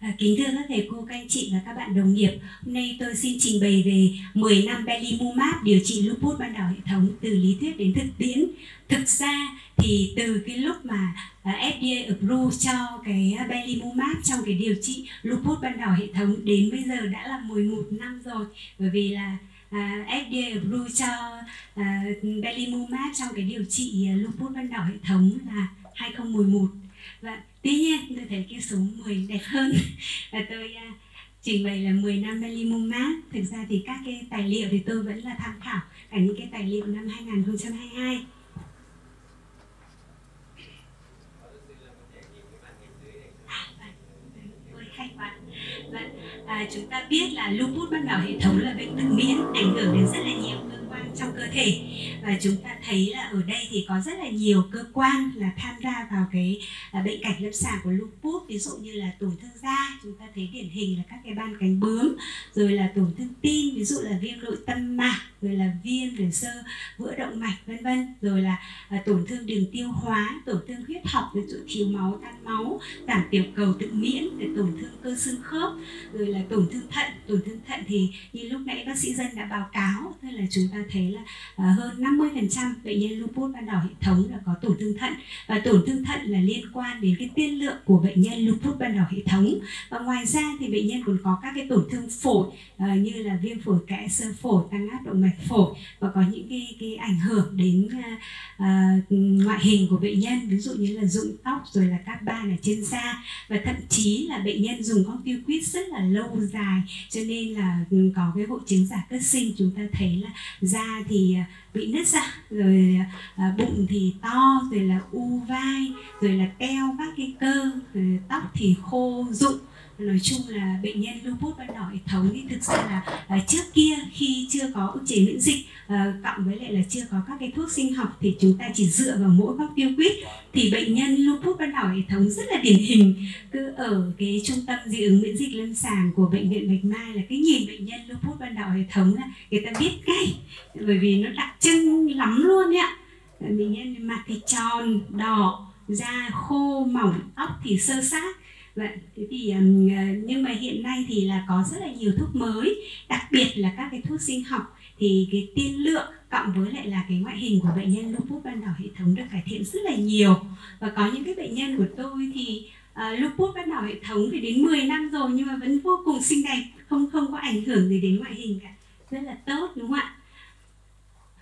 À, kính thưa các thầy cô, các anh chị và các bạn đồng nghiệp, hôm nay tôi xin trình bày về 10 năm Belimumab điều trị lupus ban đầu hệ thống từ lý thuyết đến thực tiễn. Thực ra thì từ cái lúc mà à, FDA approve cho cái Belimumab trong cái điều trị lupus ban đầu hệ thống đến bây giờ đã là 11 năm rồi. Bởi vì là à, FDA approve cho à, Belimumab trong cái điều trị à, lupus ban đầu hệ thống là 2011 và tuy nhiên tôi thấy cái số 10 đẹp hơn. Và tôi uh, trình bày là 10 năm Belimumab thực ra thì các cái tài liệu thì tôi vẫn là tham khảo cả những cái tài liệu năm 2022 à, vâng, vâng, à, chúng ta biết là lupus ban đầu hệ thống là bệnh tự miễn ảnh hưởng đến rất là nhiều cơ quan trong cơ thể và chúng ta thấy là ở đây thì có rất là nhiều cơ quan là tham gia vào cái à, bệnh cảnh lâm sàng của lupus ví dụ như là tổn thương da, chúng ta thấy điển hình là các cái ban cánh bướm, rồi là tổn thương tim, ví dụ là viêm nội tâm mạc rồi là viêm rồi sơ vữa động mạch vân vân. Rồi là à, tổn thương đường tiêu hóa tổn thương huyết học ví dụ thiếu máu tan máu giảm tiểu cầu tự miễn rồi tổn thương cơ xương khớp rồi là tổn thương thận. Tổn thương thận thì như lúc nãy bác sĩ dân đã báo cáo tức là chúng ta thấy là à, hơn 50% bệnh nhân lupus ban đầu hệ thống là có tổn thương thận. Và tổn thương thận là liên quan đến cái tiên lượng của bệnh nhân lupus ban đầu hệ thống. Và ngoài ra thì bệnh nhân còn có các cái tổn thương phổi à, như là viêm phổi kẽ sơ phổi tăng áp động mạch phổi và có những cái cái ảnh hưởng đến à, à, ngoại hình của bệnh nhân ví dụ như là rụng tóc rồi là các ban ở trên da. Và thậm chí là bệnh nhân dùng con tiêu quýt rất là lâu dài cho nên là ừ, có cái hội chứng giả cất sinh. Chúng ta thấy là da thì à, bị nứt ra rồi à, bụng thì to rồi là u vai rồi là teo các cái cơ rồi tóc thì khô rụng nói chung là bệnh nhân lupus ban đỏ hệ thống thì thực ra là à, trước kia khi chưa có ức chế miễn dịch à, cộng với lại là chưa có các cái thuốc sinh học thì chúng ta chỉ dựa vào mỗi góc tiêu quýt thì bệnh nhân lupus ban đỏ hệ thống rất là điển hình. Cứ ở cái trung tâm dị ứng miễn dịch lâm sàng của bệnh viện bạch mai là cái nhìn bệnh nhân lupus ban đỏ hệ thống là người ta biết ngay bởi vì nó đặc trưng lắm luôn ạ. Bệnh nhân mặt thì tròn đỏ da khô mỏng tóc thì sơ sát. Vậy, vâng, thế thì ờ, nhưng mà hiện nay thì là có rất là nhiều thuốc mới đặc biệt là các cái thuốc sinh học. Thì cái tiên lượng cộng với lại là cái ngoại hình của bệnh nhân lupus ban đảo hệ thống được cải thiện rất là nhiều. Và có những cái bệnh nhân của tôi thì uh, lupus ban đảo hệ thống thì đến 10 năm rồi nhưng mà vẫn vô cùng xinh đẹp không không có ảnh hưởng gì đến ngoại hình cả. Rất là tốt đúng không ạ?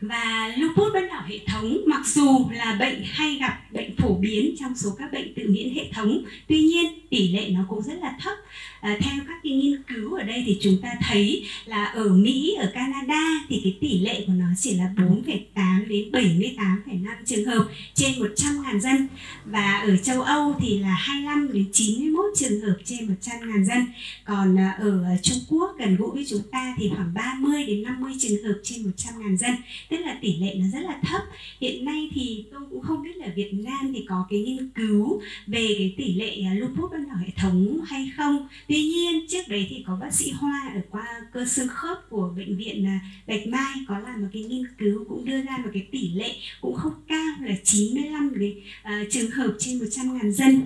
Và lupus ban đảo hệ thống mặc dù là bệnh hay gặp bệnh phổ biến trong số các bệnh tự miễn hệ thống tuy nhiên tỷ lệ nó cũng rất là thấp. À, theo các cái nghiên cứu ở đây thì chúng ta thấy là ở Mỹ ở Canada thì cái tỷ lệ của nó chỉ là 4,8 đến 78,5 trường hợp trên 100 ngàn dân. Và ở châu Âu thì là 25 đến 91 trường hợp trên 100 ngàn dân. Còn à, ở Trung Quốc gần gũi với chúng ta thì khoảng 30 đến 50 trường hợp trên 100 ngàn dân. Tức là tỷ lệ nó rất là thấp. Hiện nay thì tôi cũng không biết là Việt Nam thì có cái nghiên cứu về cái tỷ lệ à, lupus ban đảo hệ thống hay không? Tuy nhiên trước đấy thì có bác sĩ Hoa ở qua cơ xương khớp của bệnh viện à, Bạch Mai có làm một cái nghiên cứu cũng đưa ra một cái tỷ lệ cũng không cao là 95 cái uh, trường hợp trên 100 ngàn dân.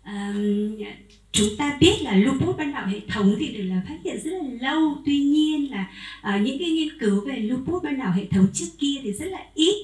Uh, chúng ta biết là lupus ban đảo hệ thống thì được là phát hiện rất là lâu. Tuy nhiên là uh, những cái nghiên cứu về lupus ban đảo hệ thống trước kia thì rất là ít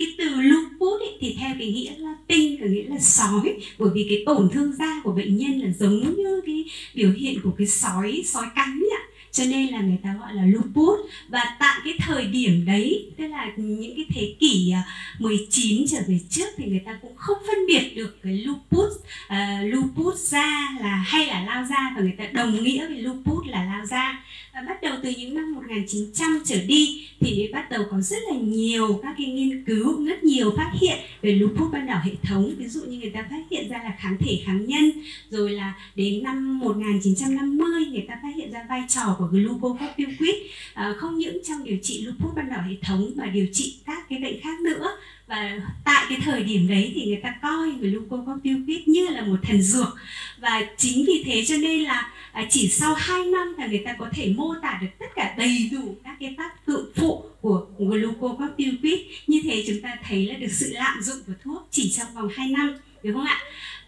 cái từ lupus ấy, thì theo cái nghĩa Latin có nghĩa là sói. Bởi vì cái tổn thương da của bệnh nhân là giống như cái biểu hiện của cái sói sói cắn ấy cho nên là người ta gọi là lupus. Và tại cái thời điểm đấy tức là những cái thế kỷ à, 19 trở về trước thì người ta cũng không phân biệt được cái lupus uh, lupus da là hay là lao da và người ta đồng nghĩa với lupus là lao da và bắt đầu từ những năm 1900 trở đi thì bắt đầu có rất là nhiều các cái nghiên cứu rất nhiều phát hiện về lupus ban đảo hệ thống. Ví dụ như người ta phát hiện ra là kháng thể kháng nhân rồi là đến năm 1950 người ta phát hiện ra vai trò của glucocorticoid. À, không những trong điều trị lupus ban đảo hệ thống mà điều trị các cái bệnh khác nữa và tại cái thời điểm đấy thì người ta coi glucocorticoid như là một thần dược. Và chính vì thế cho nên là à, chỉ sau 2 năm là người ta có thể mô tả được tất cả đầy đủ các cái tác dụng phụ của glucocorticoid như thế chúng ta thấy là được sự lạm dụng của thuốc chỉ trong vòng 2 năm, đúng không ạ?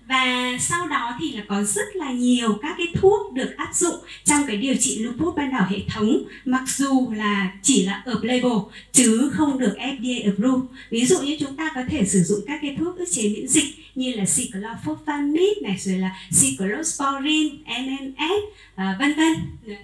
Và sau đó thì là có rất là nhiều các cái thuốc được áp dụng trong cái điều trị lupus ban đảo hệ thống. Mặc dù là chỉ là ở label chứ không được FDA approve ví dụ như chúng ta có thể sử dụng các cái thuốc ức chế miễn dịch như là cyclophosphamide này rồi là cyclosporin, MMS à, vân vân. Ờ,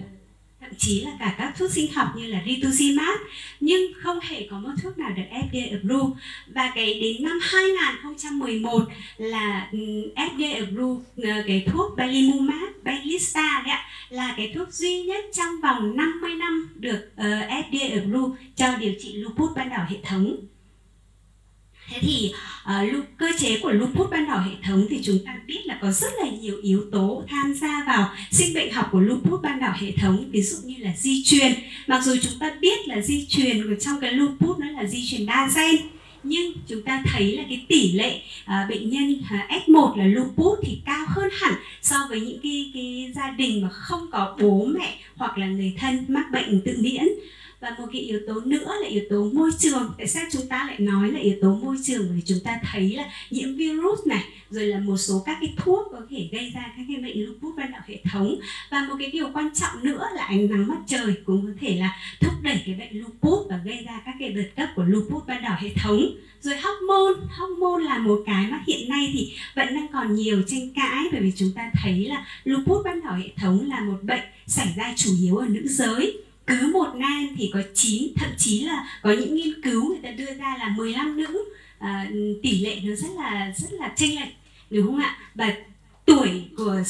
thậm chí là cả các thuốc sinh học như là rituximab nhưng không hề có một thuốc nào được FDA approve. Và cái đến năm 2011 là ừ, FDA approve ờ, cái thuốc belimumab, belista đấy ạ là cái thuốc duy nhất trong vòng 50 năm được ờ, uh, FDA approve cho điều trị lupus ban đảo hệ thống thế thì uh, cơ chế của lupus ban đỏ hệ thống thì chúng ta biết là có rất là nhiều yếu tố tham gia vào sinh bệnh học của lupus ban đỏ hệ thống ví dụ như là di truyền. Mặc dù chúng ta biết là di truyền của trong cái lupus nó là di truyền đa gen nhưng chúng ta thấy là cái tỷ lệ à, bệnh nhân ờ, à, F1 là lupus thì cao hơn hẳn so với những cái cái gia đình mà không có bố mẹ hoặc là người thân mắc bệnh tự miễn và một cái yếu tố nữa là yếu tố môi trường. Tại sao chúng ta lại nói là yếu tố môi trường? Bởi vì chúng ta thấy là nhiễm virus này, rồi là một số các cái thuốc có thể gây ra các cái bệnh lupus ban đạo hệ thống. Và một cái điều quan trọng nữa là ánh nắng mặt trời cũng có thể là thúc đẩy cái bệnh lupus và gây ra các cái đợt cấp của lupus ban đảo hệ thống. Rồi hormone hormone là một cái mà hiện nay thì vẫn đang còn nhiều tranh cãi, bởi vì chúng ta thấy là lupus ban đảo hệ thống là một bệnh xảy ra chủ yếu ở nữ giới cứ một nam thì có 9 thậm chí là có những nghiên cứu người ta đưa ra là 15 nữ à, tỷ lệ nó rất là rất là chênh lệch đúng không ạ? Và tuổi của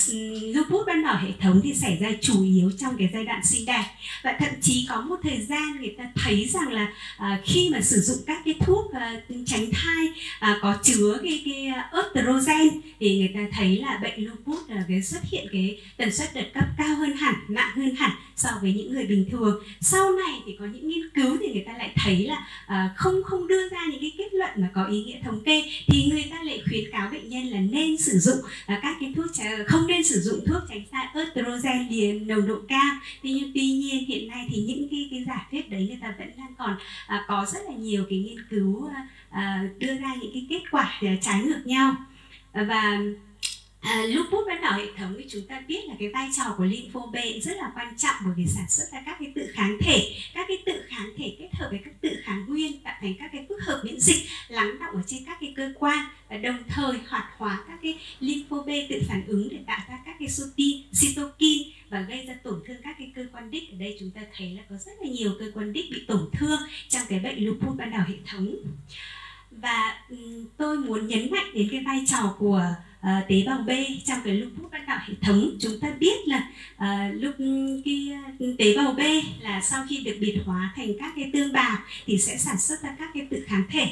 lupus ban đỏ hệ thống thì xảy ra chủ yếu trong cái giai đoạn sinh đẻ. Và thậm chí có một thời gian người ta thấy rằng là à, khi mà sử dụng các cái thuốc à, tránh thai à, có chứa cái cái à, estrogen thì người ta thấy là bệnh lupus là cái xuất hiện cái tần suất đợt cấp cao hơn hẳn nặng hơn hẳn so với những người bình thường. Sau này thì có những nghiên cứu thì người ta lại thấy là à, không không đưa ra những cái kết luận mà có ý nghĩa thống kê thì người ta lại khuyến cáo bệnh nhân là nên sử dụng à, các cái thuốc à, không nên sử dụng thuốc tránh xa estrogen liền nồng độ cao. Thế nhưng tuy nhiên hiện nay thì những cái cái giả thuyết đấy người ta vẫn đang còn à, có rất là nhiều cái nghiên cứu à, à đưa ra những cái kết quả à, trái ngược nhau. Và À, lupus ban đảo hệ thống thì chúng ta biết là cái vai trò của lympho B rất là quan trọng bởi vì sản xuất ra các cái tự kháng thể. Các cái tự kháng thể kết hợp với các tự kháng nguyên tạo thành các cái phức hợp miễn dịch lắng động ở trên các cái cơ quan và đồng thời hoạt hóa các cái lympho B tự phản ứng để tạo ra các cái cytokine và gây ra tổn thương các cái cơ quan đích. Ở đây chúng ta thấy là có rất là nhiều cơ quan đích bị tổn thương trong cái bệnh lupus ban đảo hệ thống. Và tôi muốn nhấn mạnh đến cái vai trò của À, tế bào B. Trong cái lupus ban đảo hệ thống chúng ta biết là à, lúc cái à, tế bào B là sau khi được biệt hóa thành các cái tương bào thì sẽ sản xuất ra các cái tự kháng thể.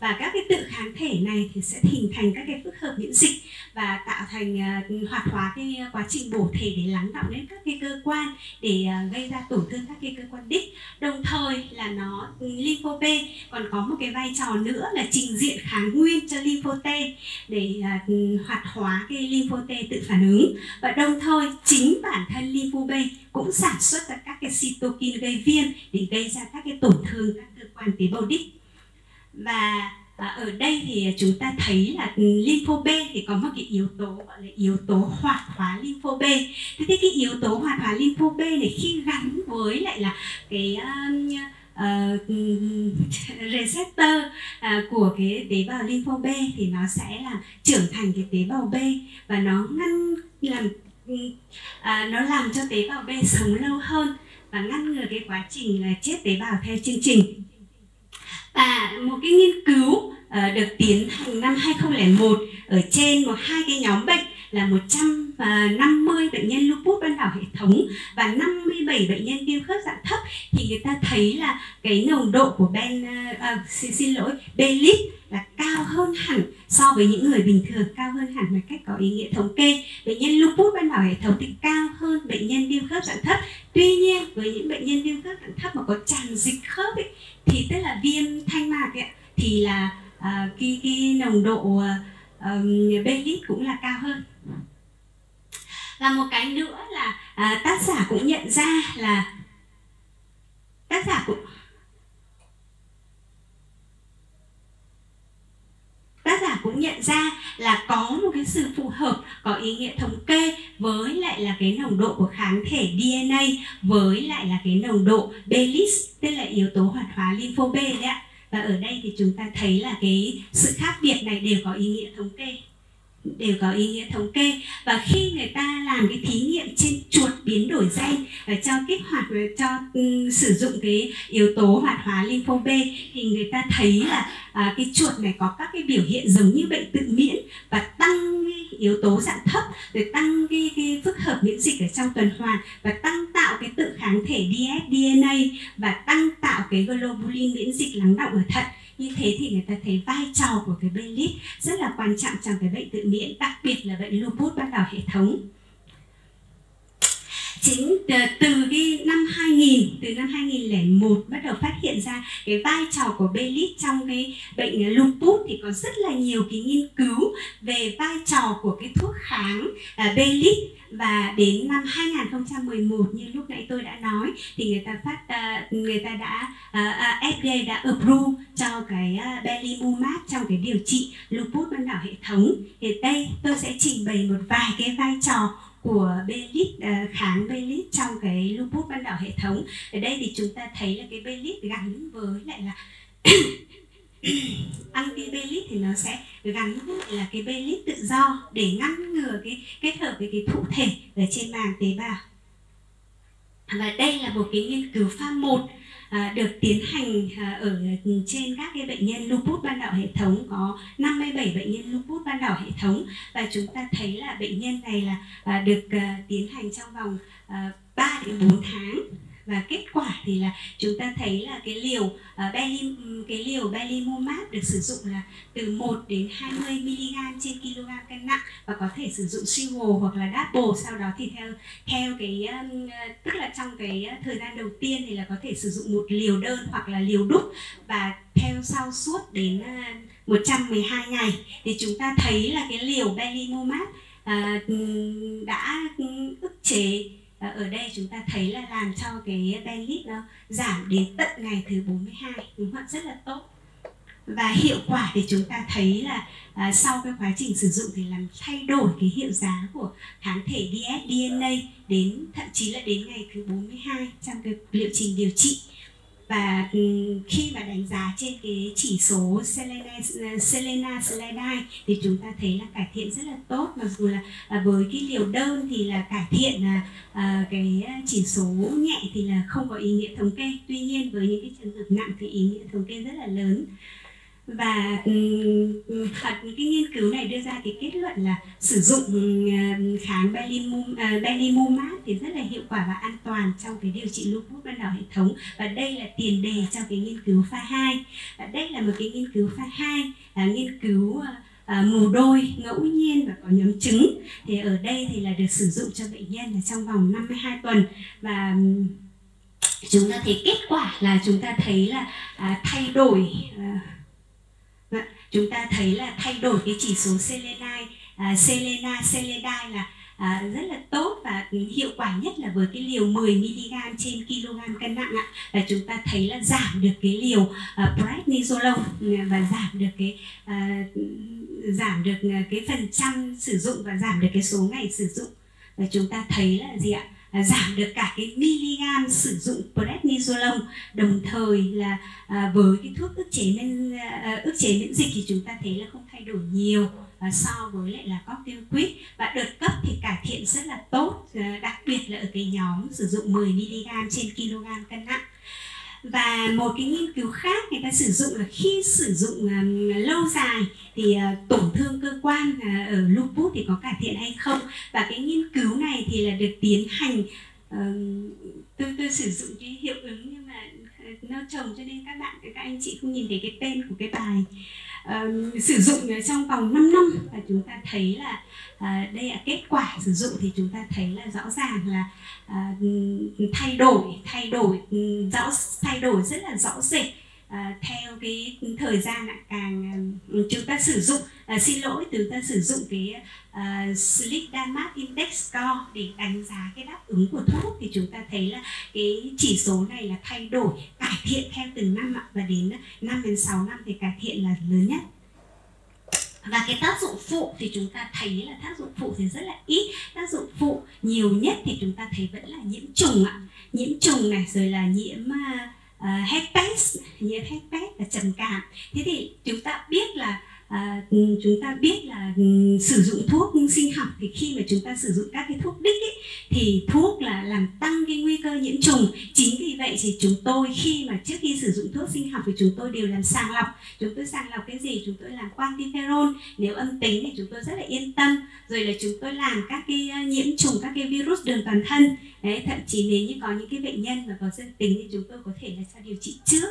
Và các cái tự kháng thể này thì sẽ hình thành các cái phức hợp miễn dịch và tạo thành uh, hoạt hóa cái quá trình bổ thể để lắng động lên các cái cơ quan để uh, gây ra tổn thương các cái cơ quan đích. Đồng thời là nó ừ, lympho B còn có một cái vai trò nữa là trình diện kháng nguyên cho lympho T để uh, hoạt hóa cái lympho T tự phản ứng và đồng thời chính bản thân lympho B cũng sản xuất ra các cái cytokine gây viêm để gây ra các cái tổn thương các cơ quan tế bào đích và và ở đây thì chúng ta thấy là lympho B thì có một cái yếu tố gọi là yếu tố hoạt hóa lympho B. Thế thì cái yếu tố hoạt hóa lympho B này khi gắn với lại là cái uh, uh, receptor uh, của cái tế bào lympho B thì nó sẽ là trưởng thành cái tế bào B và nó ngăn làm uh, nó làm cho tế bào B sống lâu hơn và ngăn ngừa cái quá trình là chết tế bào theo chương trình. Và một cái nghiên cứu uh, được tiến hành năm 2001 ở trên một hai cái nhóm bệnh là 150 à, bệnh nhân lupus ban đảo hệ thống và 57 bệnh nhân viêm khớp dạng thấp thì người ta thấy là cái nồng độ của ben uh, xin, xin lỗi belit là cao hơn hẳn so với những người bình thường cao hơn hẳn một cách có ý nghĩa thống kê. Bệnh nhân lupus ban đảo hệ thống thì cao hơn bệnh nhân viêm khớp dạng thấp. Tuy nhiên với những bệnh nhân viêm khớp dạng thấp mà có tràn dịch khớp ấy, thì tức là viêm thanh mạc ấy, thì là à, cái, cái nồng độ um, belit cũng là cao hơn và một cái nữa là à, tác giả cũng nhận ra là tác giả cũng tác giả cũng nhận ra là có một cái sự phù hợp có ý nghĩa thống kê với lại là cái nồng độ của kháng thể DNA với lại là cái nồng độ Belis tức là yếu tố hoạt hóa lympho B đấy ạ. Và ở đây thì chúng ta thấy là cái sự khác biệt này đều có ý nghĩa thống kê đều có ý nghĩa thống kê. Và khi người ta làm cái thí nghiệm trên chuột biến đổi gen và cho kích hoạt cho um, sử dụng cái yếu tố hoạt hóa lympho B thì người ta thấy là à, cái chuột này có các cái biểu hiện giống như bệnh tự miễn và tăng cái yếu tố dạng thấp để tăng cái, cái phức hợp miễn dịch ở trong tuần hoàn và tăng tạo cái tự kháng thể DS DNA và tăng tạo cái globulin miễn dịch lắng động ở thận như thế thì người ta thấy vai trò của cái bên rất là quan trọng trong cái bệnh tự miễn, đặc biệt là bệnh lupus bắt đầu hệ thống chính ờ, từ cái năm 2000 từ năm 2001 bắt đầu phát hiện ra cái vai trò của Belit trong cái bệnh ờ, lupus thì có rất là nhiều cái nghiên cứu về vai trò của cái thuốc kháng ờ, uh, Belit và đến năm 2011 như lúc nãy tôi đã nói thì người ta phát uh, người ta đã uh, FDA đã approve cho cái uh, belimumab trong cái điều trị lupus ban đảo hệ thống. Thì đây tôi sẽ trình bày một vài cái vai trò của Belit à, kháng Belit trong cái lupus ban đảo hệ thống. Ở đây thì chúng ta thấy là cái Belit gắn với lại là anti belit thì nó sẽ gắn với là cái belit tự do để ngăn ngừa cái, kết hợp với cái thụ thể ở trên màng tế bào. Và đây là một cái nghiên cứu pha một à, được tiến hành à, ở ừ, trên các cái bệnh nhân lupus ban đảo hệ thống có 57 bệnh nhân lupus ban đảo hệ thống. Và chúng ta thấy là bệnh nhân này là à, được à, tiến hành trong vòng à, 3 đến 4 tháng và kết quả thì là chúng ta thấy là cái liều ờ, uh, beli, cái liều belimumab được sử dụng là từ 1 đến 20 mg trên kg cân nặng và có thể sử dụng single hoặc là double. Sau đó thì theo theo cái um, tức là trong cái ờ, thời gian đầu tiên thì là có thể sử dụng một liều đơn hoặc là liều đúc. Và theo sau suốt đến uh, 112 ngày thì chúng ta thấy là cái liều belimumab uh, đã ức chế và ở đây chúng ta thấy là làm cho cái bandwidth nó giảm đến tận ngày thứ 42 đúng không rất là tốt. Và hiệu quả thì chúng ta thấy là à, sau cái quá trình sử dụng thì làm thay đổi cái hiệu giá của kháng thể DS DNA đến thậm chí là đến ngày thứ 42 trong cái liệu trình điều trị và ừ, khi mà đánh giá trên cái chỉ số Selena ờ, Selena Slide thì chúng ta thấy là cải thiện rất là tốt. Mặc dù là à, với cái liều đơn thì là cải thiện là cái à, chỉ số nhẹ thì là không có ý nghĩa thống kê. Tuy nhiên, với những cái trường hợp nặng thì ý nghĩa thống kê rất là lớn và ừ, ừ, cái nghiên cứu này đưa ra cái kết luận là sử dụng ừ, kháng belimum, à, belimumab thì rất là hiệu quả và an toàn trong cái điều trị lupus ban đảo hệ thống. Và đây là tiền đề cho cái nghiên cứu pha 2 và đây là một cái nghiên cứu pha 2 là nghiên cứu ờ, ờ, à, mù đôi ngẫu nhiên và có nhóm chứng. Thì ở đây thì là được sử dụng cho bệnh nhân là trong vòng 52 tuần. Và chúng ta thấy kết quả là chúng ta thấy là à, thay đổi à, chúng ta thấy là thay đổi cái chỉ số selenite à, selena selenite là à, rất là tốt và hiệu quả nhất là với cái liều 10 mg trên kg cân nặng ạ. Và chúng ta thấy là giảm được cái liều à, prednisolone ừ, và giảm được cái à, giảm được à, cái phần trăm sử dụng và giảm được cái số ngày sử dụng. Và chúng ta thấy là gì ạ? À, giảm được cả cái miligam sử dụng prednisolone. Đồng thời là à, với cái thuốc ức chế miễn à, à, ức chế miễn dịch thì chúng ta thấy là không thay đổi nhiều à, so với lại là corticoid và đợt cấp thì cải thiện rất là tốt à, đặc biệt là ở cái nhóm sử dụng 10 mg trên kg cân nặng và một cái nghiên cứu khác người ta sử dụng là khi sử dụng um, lâu dài thì uh, tổn thương cơ quan uh, ở lupus thì có cải thiện hay không? Và cái nghiên cứu này thì là được tiến hành uh, tôi tôi sử dụng cái hiệu ứng nhưng mà ờ, nó trồng cho nên các bạn các anh chị không nhìn thấy cái tên của cái bài uh, sử dụng trong vòng 5 năm và chúng ta thấy là uh, đây là kết quả sử dụng thì chúng ta thấy là rõ ràng là uh, thay đổi thay đổi ừ, rõ thay đổi rất là rõ rệt. À, theo cái thời gian lại càng uh, chúng ta sử dụng à, xin lỗi chúng ta sử dụng cái à, uh, Slick Denmark Index Score để đánh giá cái đáp ứng của thuốc thì chúng ta thấy là cái chỉ số này là thay đổi cải thiện theo từng năm ạ. Và đến 5 đến 6 năm thì cải thiện là lớn nhất. Và cái tác dụng phụ thì chúng ta thấy là tác dụng phụ thì rất là ít. Tác dụng phụ nhiều nhất thì chúng ta thấy vẫn là nhiễm trùng ạ. Nhiễm trùng này rồi là nhiễm uh, Ờ, herpes nhiễm herpes và trầm cảm. Thế thì chúng ta biết là à, ừ, chúng ta biết là ừ, sử dụng thuốc sinh học thì khi mà chúng ta sử dụng các cái thuốc đích ấy, thì thuốc là làm tăng cái nguy cơ nhiễm trùng. Chính vì vậy thì chúng tôi khi mà trước khi sử dụng thuốc sinh học thì chúng tôi đều làm sàng lọc. Chúng tôi sàng lọc cái gì? Chúng tôi làm quantiferol nếu âm tính thì chúng tôi rất là yên tâm. Rồi là chúng tôi làm các cái ờ, nhiễm trùng các cái virus đường toàn thân. Đấy thậm chí nếu như có những cái bệnh nhân mà có dương tính thì chúng tôi có thể là cho điều trị trước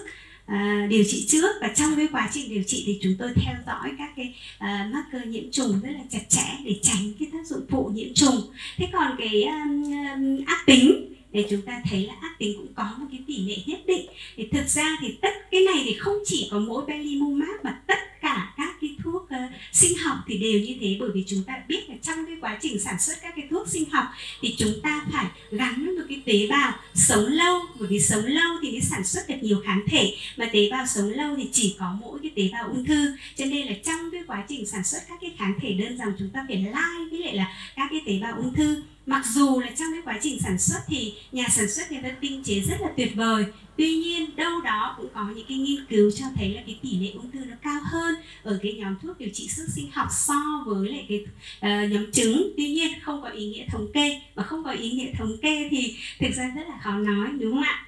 à, điều trị trước. Và trong cái quá trình điều trị thì chúng tôi theo dõi các cái uh, marker nhiễm trùng rất là chặt chẽ để tránh cái tác dụng phụ nhiễm trùng. Thế còn cái um, um, ác tính để chúng ta thấy là ác tính cũng có một cái tỷ lệ nhất định. Thì thực ra thì tất cái này thì không chỉ có mỗi belimumab mà tất cả các cái thuốc uh, sinh học thì đều như thế. Bởi vì chúng ta biết là trong cái quá trình sản xuất các cái thuốc sinh học thì chúng ta phải gắn một cái tế bào sống lâu. Bởi vì sống lâu thì mới sản xuất được nhiều kháng thể. Mà tế bào sống lâu thì chỉ có mỗi cái tế bào ung thư. Cho nên là trong cái quá trình sản xuất các cái kháng thể đơn dòng chúng ta phải lai với lại là các cái tế bào ung thư mặc dù là trong cái quá trình sản xuất thì nhà sản xuất người ta tinh chế rất là tuyệt vời tuy nhiên đâu đó cũng có những cái nghiên cứu cho thấy là cái tỷ lệ ung thư nó cao hơn ở cái nhóm thuốc điều trị sức sinh học so với lại cái uh, nhóm trứng. Tuy nhiên không có ý nghĩa thống kê và không có ý nghĩa thống kê thì thực ra rất là khó nói đúng không ạ?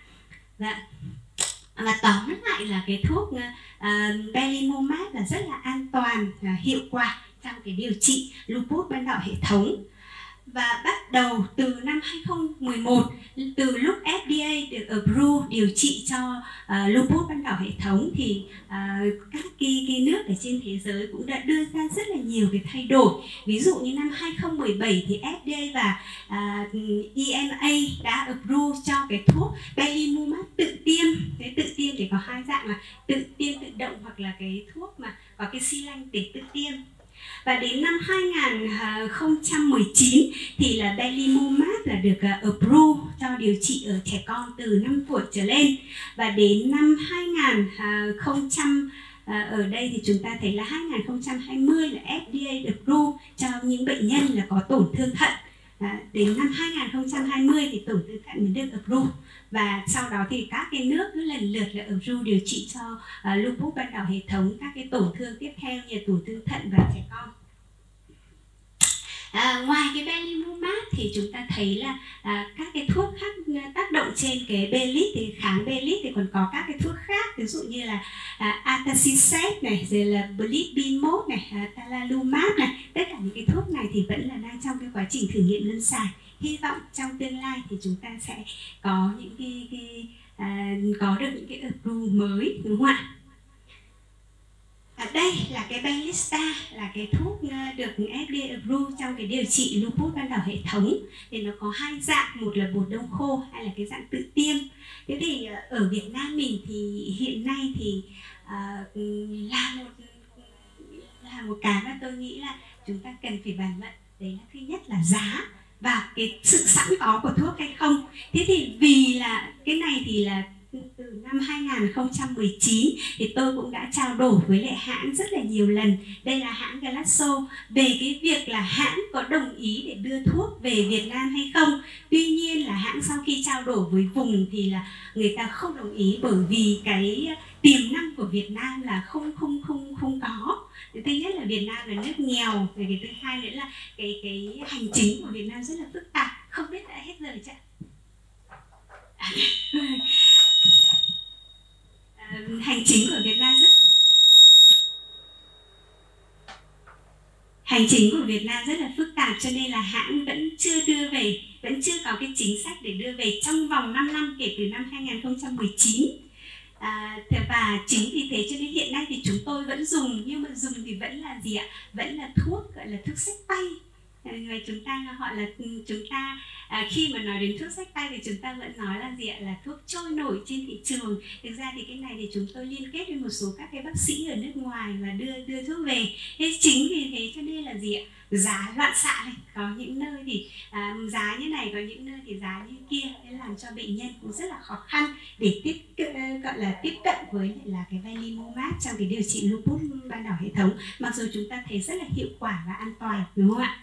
Dạ. Và tóm lại là cái thuốc uh, belimumab là rất là an toàn và hiệu quả trong cái điều trị lupus ban đỏ hệ thống và bắt đầu từ năm 2011 từ lúc FDA được approve điều trị cho uh, lupus ban đảo hệ thống thì uh, các cái, cái nước ở trên thế giới cũng đã đưa ra rất là nhiều cái thay đổi. Ví dụ như năm 2017 thì FDA và ờ, uh, EMA đã approve cho cái thuốc belimumab tự tiêm cái tự tiêm thì có hai dạng là tự tiêm tự động hoặc là cái thuốc mà có cái xi lanh để tự tiêm và đến năm 2019 thì là belimumab là được à, approve cho điều trị ở trẻ con từ 5 tuổi trở lên. Và đến năm 2000 À, ở đây thì chúng ta thấy là 2020 là FDA được approve cho những bệnh nhân là có tổn thương thận. À, đến năm 2020 thì tổn thương thận mới được approve và sau đó thì các cái nước cứ lần lượt là ở ru điều trị cho uh, lupus ban đầu hệ thống các cái tổn thương tiếp theo như tổn thương thận và trẻ con. À, ngoài cái belimumab thì chúng ta thấy là à, các cái thuốc khác à, tác động trên cái belit thì kháng belit thì còn có các cái thuốc khác ví dụ như là à, atacicept này rồi là blipimod này à, talalumab này. Tất cả những cái thuốc này thì vẫn là đang trong cái quá trình thử nghiệm lâm sàng hy vọng trong tương lai thì chúng ta sẽ có những cái, cái à, có được những cái approve mới đúng không ạ? À, đây là cái balista là cái thuốc à, được FDA approve trong cái điều trị lupus ban đầu hệ thống. Thì nó có hai dạng một là bột đông khô hay là cái dạng tự tiêm. Thế thì à, ở Việt Nam mình thì hiện nay thì uh, là một là một cái mà tôi nghĩ là chúng ta cần phải bàn luận. Đấy là thứ nhất là giá và cái sự sẵn có của thuốc hay không? Thế thì vì là cái này thì là từ năm 2019 thì tôi cũng đã trao đổi với lại hãng rất là nhiều lần. Đây là hãng Glaxo về cái việc là hãng có đồng ý để đưa thuốc về Việt Nam hay không? Tuy nhiên là hãng sau khi trao đổi với vùng thì là người ta không đồng ý bởi vì cái tiềm năng của Việt Nam là không không không không có thứ nhất là Việt Nam là nước nghèo và cái thứ hai nữa là cái cái hành chính của Việt Nam rất là phức tạp. Không biết đã hết giờ chưa? À, hành chính của Việt Nam rất hành chính của Việt Nam rất là phức tạp, cho nên là hãng vẫn chưa đưa về, vẫn chưa có cái chính sách để đưa về trong vòng 5 năm kể từ năm 2019 à, và chính vì thế cho nên hiện nay thì chúng tôi vẫn dùng nhưng mà dùng thì vẫn là gì ạ? Vẫn là thuốc gọi là thuốc sách tay. Người chúng ta gọi là ừ, chúng ta à, khi mà nói đến thuốc sách tay thì chúng ta vẫn nói là gì ạ? Là thuốc trôi nổi trên thị trường. Thực ra thì cái này thì chúng tôi liên kết với một số các cái bác sĩ ở nước ngoài và đưa đưa thuốc về. Thế chính vì thế cho nên là gì ạ? Giá loạn xạ này có những nơi thì à, giá như này có những nơi thì giá như kia. Thế làm cho bệnh nhân cũng rất là khó khăn để tiếp ờ, gọi là tiếp cận với lại là cái valimumab trong cái điều trị lupus ban đỏ hệ thống. Mặc dù chúng ta thấy rất là hiệu quả và an toàn đúng không ạ?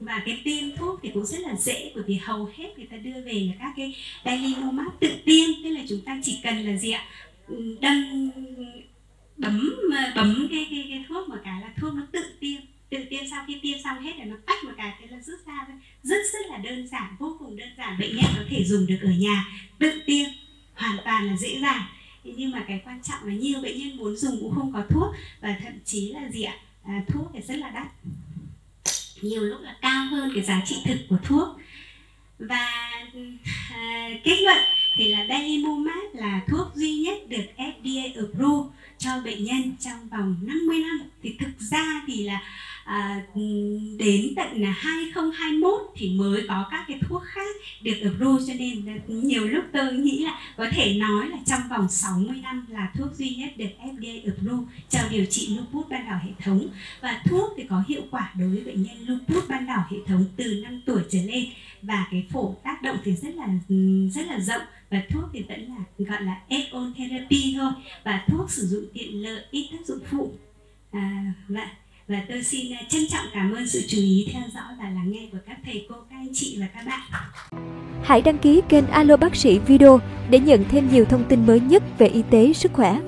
Và cái tiêm thuốc thì cũng rất là dễ bởi vì hầu hết người ta đưa về là các cái Valiumab tự tiêm. Tức là chúng ta chỉ cần là gì ạ? Ừ, đâm bấm ờ, bấm cái, cái, cái thuốc mà cái là thuốc nó tự tiêm tự tiêm sau khi tiêm xong hết là nó tách một cái thế là rút ra thôi. Rất rất là đơn giản vô cùng đơn giản. Bệnh nhân có thể dùng được ở nhà tự tiêm hoàn toàn là dễ dàng. Nhưng mà cái quan trọng là nhiều bệnh nhân muốn dùng cũng không có thuốc và thậm chí là gì ạ? À, thuốc thì rất là đắt nhiều lúc là cao hơn cái giá trị thực của thuốc. Và à, kết luận thì là Dalimumab là thuốc duy nhất được FDA approve cho bệnh nhân trong vòng 50 năm. Thì thực ra thì là à, đến tận là 2021 thì mới có các cái thuốc khác được approve cho nên nhiều lúc tôi nghĩ là có thể nói là trong vòng 60 năm là thuốc duy nhất được FDA approve cho điều trị lupus ban đảo hệ thống. Và thuốc thì có hiệu quả đối với bệnh nhân lupus ban đảo hệ thống từ 5 tuổi trở lên. Và cái phổ tác động thì rất là rất là rộng. Và thuốc thì vẫn là gọi là add-on therapy thôi. Và thuốc sử dụng tiện lợi ít tác dụng phụ. À, vậy và tôi xin à, trân trọng cảm ơn sự chú ý theo dõi và lắng nghe của các thầy cô, các anh chị và các bạn. Hãy đăng ký kênh alo bác sĩ video để nhận thêm nhiều thông tin mới nhất về y tế, sức khỏe.